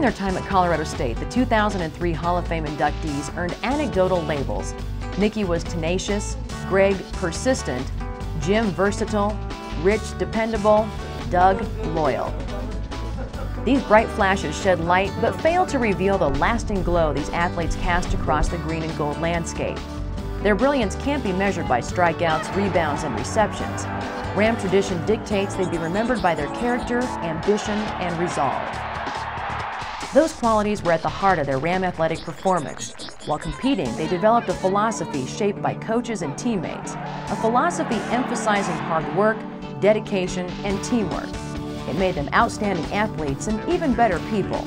Colorado State, the 2003 Hall of Fame inductees earned anecdotal labels. Nikki was tenacious, Greg persistent, Jim versatile, Rich dependable, Doug loyal. These bright flashes shed light but fail to reveal the lasting glow these athletes cast across the green and gold landscape. Their brilliance can't be measured by strikeouts, rebounds, and receptions. Ram tradition dictates they be remembered by their character, ambition, and resolve. Those qualities were at the heart of their Ram athletic performance. While competing, they developed a philosophy shaped by coaches and teammates, a philosophy emphasizing hard work, dedication, and teamwork. It made them outstanding athletes and even better people.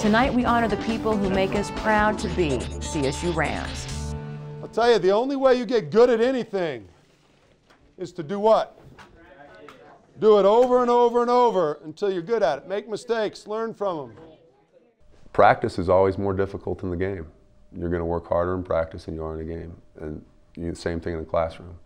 Tonight, we honor the people who make us proud to be CSU Rams. I'll tell you, the only way you get good at anything is to do what? Do it over and over and over until you're good at it. Make mistakes, learn from them practice is always more difficult than the game. You're going to work harder in practice than you are in a game. And you, same thing in the classroom.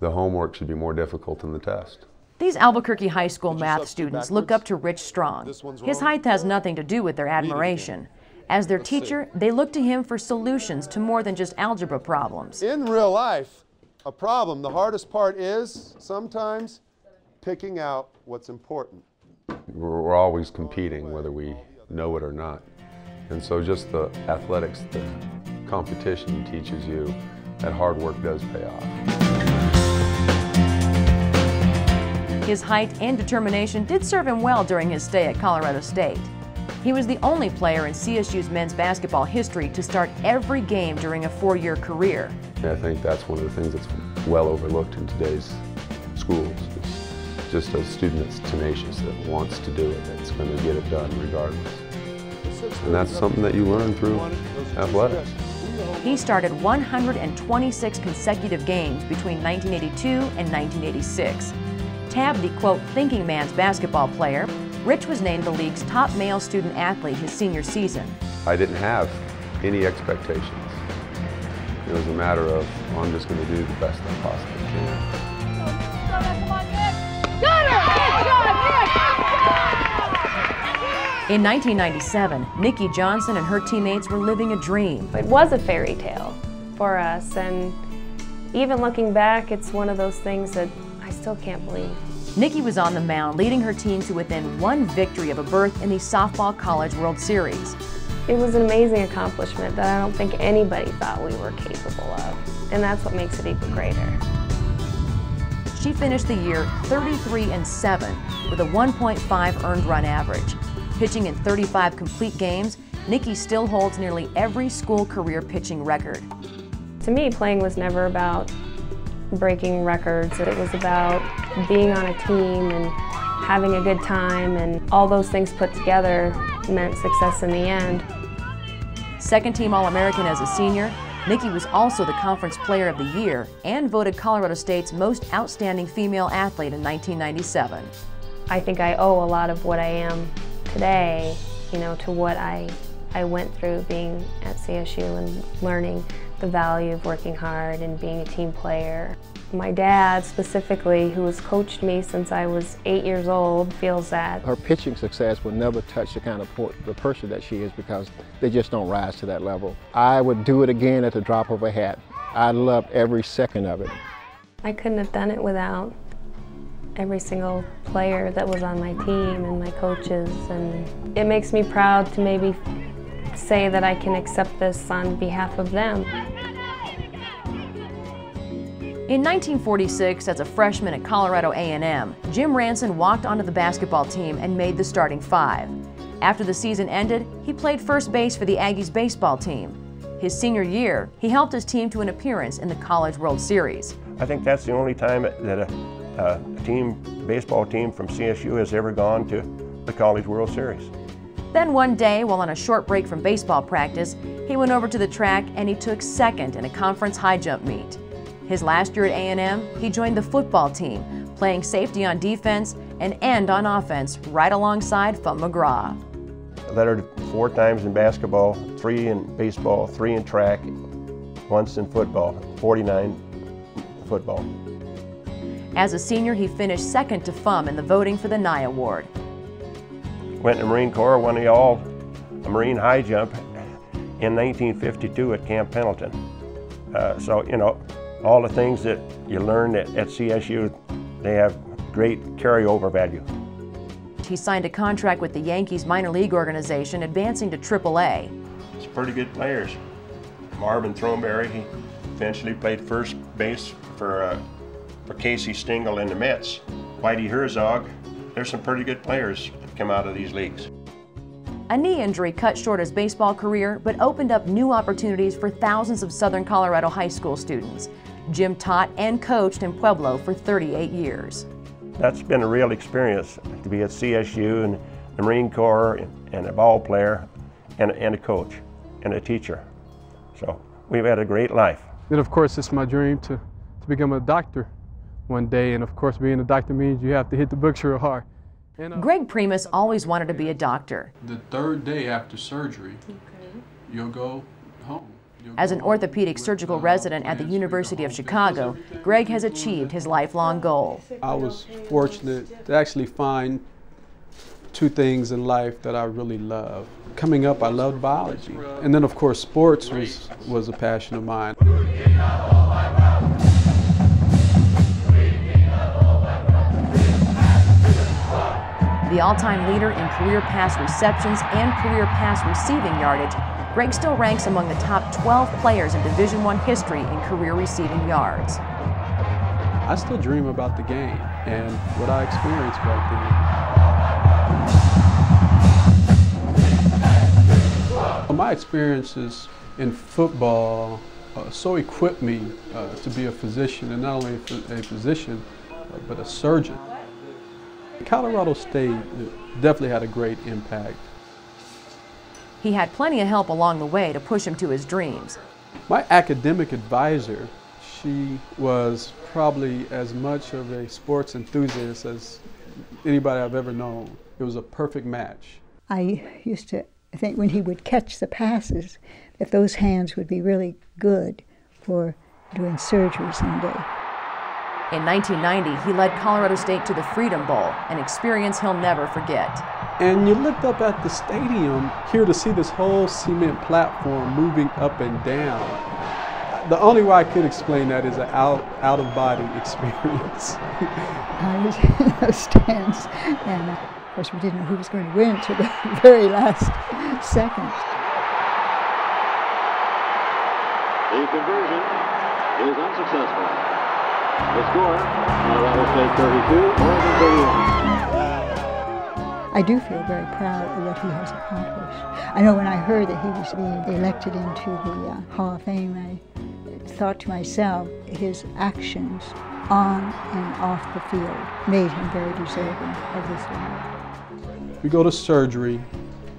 The homework should be more difficult than the test. These Albuquerque High School math students look up to Rich Strong. His height has nothing to do with their admiration. As their teacher, they look to him for solutions to more than just algebra problems. In real life, a problem, the hardest part is sometimes picking out what's important. We're always competing, whether we know it or not. And so just the athletics, the competition teaches you that hard work does pay off. His height and determination did serve him well during his stay at Colorado State. He was the only player in CSU's men's basketball history to start every game during a four-year career. I think that's one of the things that's well overlooked in today's schools. It's just a student that's tenacious, that wants to do it, that's going to get it done regardless. And that's something that you learn through athletics. He started 126 consecutive games between 1982 and 1986. Tabbed the quote thinking man's basketball player, Rich was named the league's top male student athlete his senior season. I didn't have any expectations. It was a matter of, well, I'm just going to do the best I possibly can. In 1997, Nikki Johnson and her teammates were living a dream. It was a fairy tale for us, and even looking back, it's one of those things that I still can't believe. Nikki was on the mound, leading her team to within one victory of a berth in the Softball College World Series. It was an amazing accomplishment that I don't think anybody thought we were capable of, and that's what makes it even greater. She finished the year 33 and 7 with a 1.5 earned run average. Pitching in 35 complete games, Nikki still holds nearly every school career pitching record. To me, playing was never about breaking records. It was about being on a team and having a good time, and all those things put together meant success in the end. Second team All-American as a senior, Nikki was also the Conference Player of the Year and voted Colorado State's most outstanding female athlete in 1997. I think I owe a lot of what I am today, you know, to what I, I went through being at CSU and learning the value of working hard and being a team player. My dad specifically, who has coached me since I was eight years old, feels that. Her pitching success will never touch the kind of the person that she is because they just don't rise to that level. I would do it again at the drop of a hat. I loved every second of it. I couldn't have done it without every single player that was on my team and my coaches and it makes me proud to maybe say that I can accept this on behalf of them. In 1946, as a freshman at Colorado A&M, Jim Ranson walked onto the basketball team and made the starting five. After the season ended, he played first base for the Aggies baseball team. His senior year, he helped his team to an appearance in the College World Series. I think that's the only time that a a team, baseball team from CSU has ever gone to the College World Series. Then one day, while on a short break from baseball practice, he went over to the track and he took second in a conference high jump meet. His last year at A&M, he joined the football team, playing safety on defense and end on offense right alongside Fum McGraw. Four times in basketball, three in baseball, three in track, once in football, 49 football. As a senior, he finished second to Fum in the voting for the Nye Award. Went in the Marine Corps, won the all a Marine high jump in 1952 at Camp Pendleton. Uh, so, you know, all the things that you learned at, at CSU, they have great carryover value. He signed a contract with the Yankees minor league organization, advancing to AAA. It's pretty good players. Marvin Throneberry, he eventually played first base for, uh, for Casey Stengel in the Mets. Whitey Herzog, there's some pretty good players that come out of these leagues. A knee injury cut short his baseball career, but opened up new opportunities for thousands of Southern Colorado high school students. Jim taught and coached in Pueblo for 38 years. That's been a real experience to be at CSU and the Marine Corps and a ball player and, and a coach and a teacher. So we've had a great life. And of course, it's my dream to, to become a doctor one day. And of course, being a doctor means you have to hit the books real hard. And, uh, Greg Primus always wanted to be a doctor. The third day after surgery, you'll go home. As an orthopedic surgical resident at the University of Chicago, Greg has achieved his lifelong goal. I was fortunate to actually find two things in life that I really love. Coming up, I loved biology. And then, of course, sports was, was a passion of mine. The all-time leader in career pass receptions and career pass receiving yardage, Greg still ranks among the top 12 players in Division I history in career receiving yards. I still dream about the game and what I experienced back then. My experiences in football uh, so equipped me uh, to be a physician, and not only a physician, uh, but a surgeon. Colorado State definitely had a great impact. He had plenty of help along the way to push him to his dreams. My academic advisor, she was probably as much of a sports enthusiast as anybody I've ever known. It was a perfect match. I used to think when he would catch the passes that those hands would be really good for doing surgery someday. In 1990, he led Colorado State to the Freedom Bowl, an experience he'll never forget. And you looked up at the stadium here to see this whole cement platform moving up and down. The only way I could explain that is an out, out of body experience. I was in those stands, and of course, we didn't know who was going to win until the very last second. The conversion is unsuccessful. The score, Colorado State 32, Oregon 31. I do feel very proud of what he has accomplished. I know when I heard that he was being elected into the uh, Hall of Fame, I thought to myself, his actions on and off the field made him very deserving of this award. We go to surgery.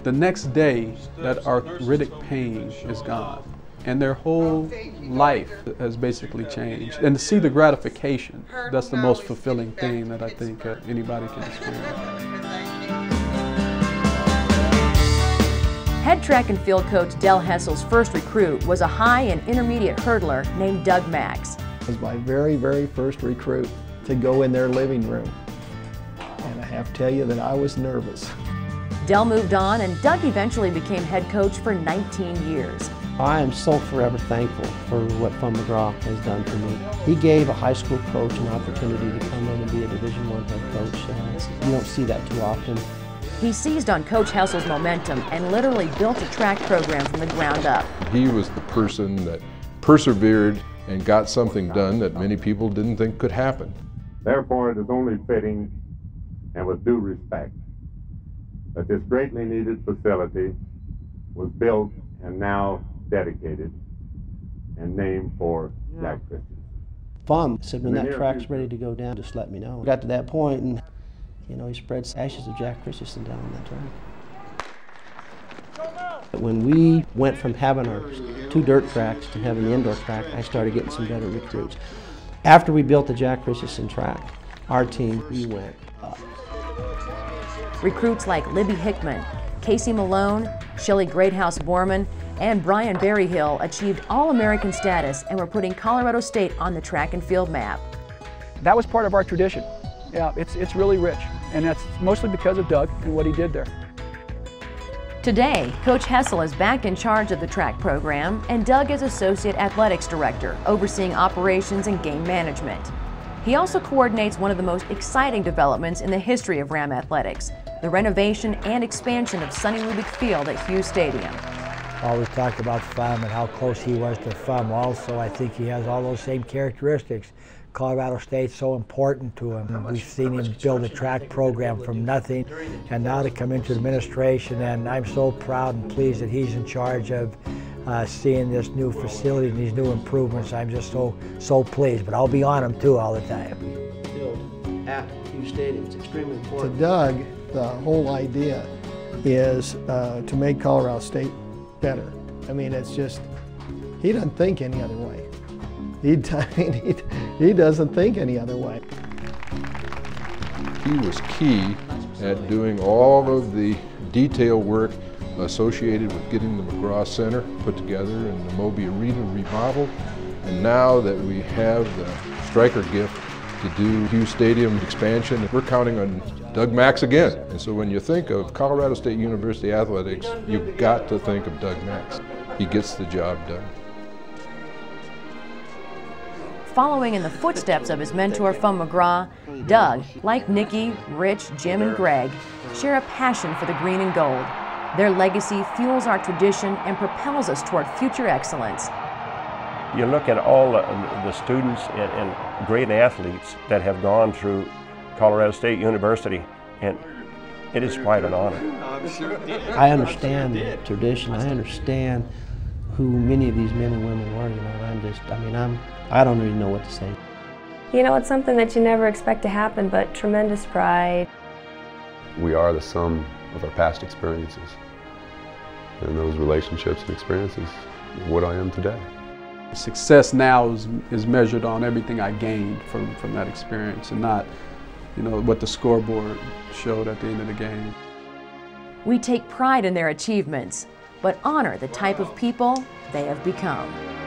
The next day, that arthritic pain is gone and their whole life has basically changed. And to see the gratification, that's the most fulfilling thing that I think uh, anybody can experience. Head track and field coach Del Hessel's first recruit was a high and intermediate hurdler named Doug Max. It was my very, very first recruit to go in their living room. And I have to tell you that I was nervous. Del moved on and Doug eventually became head coach for 19 years. I am so forever thankful for what Fum McGraw has done for me. He gave a high school coach an opportunity to come in and be a Division One head coach. Uh, you don't see that too often. He seized on Coach Hessel's momentum and literally built a track program from the ground up. He was the person that persevered and got something done that many people didn't think could happen. Therefore, it is only fitting and with due respect that this greatly needed facility was built and now dedicated and named for Jack Christiansen. Fum said, when that track's ready to go down, just let me know. Got to that point and, you know, he spread ashes of Jack Christiansen down on that track. When we went from having our two dirt tracks to having the indoor track, I started getting some better recruits. After we built the Jack Christiansen track, our team, we went up. Recruits like Libby Hickman, Casey Malone, Shelly Greathouse Borman, and Brian Berryhill achieved All-American status and were putting Colorado State on the track and field map. That was part of our tradition. Yeah, it's, it's really rich, and that's mostly because of Doug and what he did there. Today, Coach Hessel is back in charge of the track program, and Doug is Associate Athletics Director, overseeing operations and game management. He also coordinates one of the most exciting developments in the history of Ram Athletics, the renovation and expansion of Sonny Lubick Field at Hughes Stadium. Always talked about Fum and how close he was to Fum. Also, I think he has all those same characteristics. Colorado State's so important to him. We've seen him build a track program from nothing and now to come into administration and I'm so proud and pleased that he's in charge of uh, seeing this new facility and these new improvements. I'm just so, so pleased, but I'll be on them too all the time. Build at Hughes Stadium, it's extremely To. Doug, the whole idea is uh, to make Colorado State better. I mean, it's just, he doesn't think any other way. He, I mean, he, he doesn't think any other way. He was key at doing all of the detail work associated with getting the McGraw Center put together and the Moby Arena remodeled. And now that we have the Stryker gift to do Hughes Stadium expansion, we're counting on Doug Max again. And so when you think of Colorado State University athletics, you've got to think of Doug Max. He gets the job done. Following in the footsteps of his mentor Fum McGraw, Doug, like Nikki, Rich, Jim, and Greg, share a passion for the green and gold. Their legacy fuels our tradition and propels us toward future excellence. You look at all the, the students and, and great athletes that have gone through Colorado State University, and it is quite an honor. I understand the tradition. I understand who many of these men and women were. You know, I'm just, I mean, I'm, I don't even know what to say. You know, it's something that you never expect to happen, but tremendous pride. We are the sum of our past experiences. And those relationships and experiences what I am today. Success now is, is measured on everything I gained from, from that experience and not, you know, what the scoreboard showed at the end of the game. We take pride in their achievements, but honor the type of people they have become.